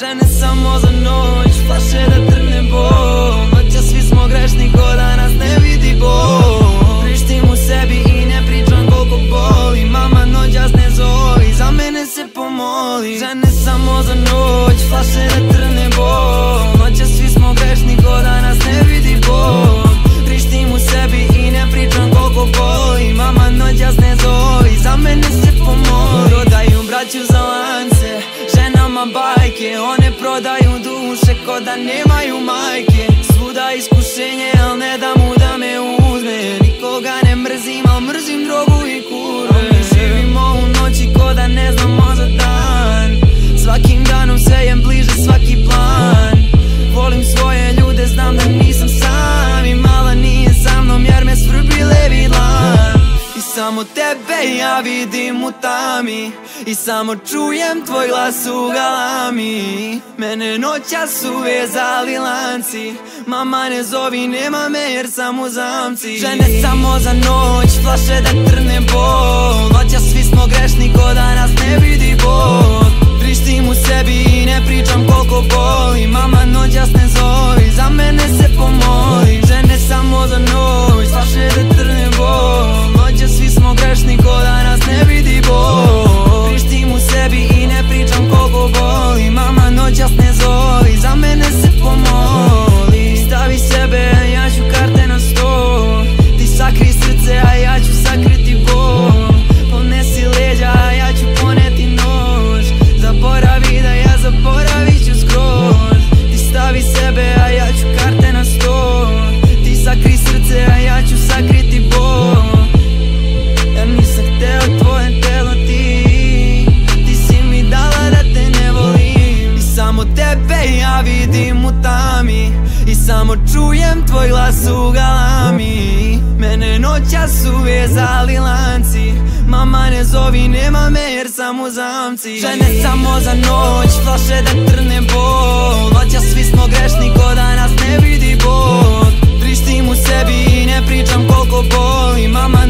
Žene samo za noć, flaše da trne bol. Noća svi smo grešni ko da nas ne vidi bol. Prištim u sebi i ne pričam koliko boli. Mama noćas ne zovi, za mene se pomoli. Žene samo za noć, flaše da trne bol. Noća svi smo grešni ko da nas ne vidi bol. Prištim u sebi i ne pričam koliko boli. Mama noćas ne zovi, za mene se pomoli. Prodaju braću za lance, ženama bajke One prodaju duše ko da nemaju majke. Svuda iskušenje, samo tebe ja vidim u tami. I samo čujem tvoj glas u galami. Mene noća su vezali lanci. Mama ne zovi, nema me jer sam u zamci. Žene samo za noć, flaše da trne bol. Noća svi smo grešni ko da nas ne vidi Bog vidim u tami I samo čujem tvoj glas u galami. Mene noća su vezali lanci Mama ne zovi, nema me jer sam u zamci. Žene samo za noć, flaše da trne bol Noća svi smo grešni ko da nas ne vidi Bog Prištim u sebi i ne pričam koliko boli Mama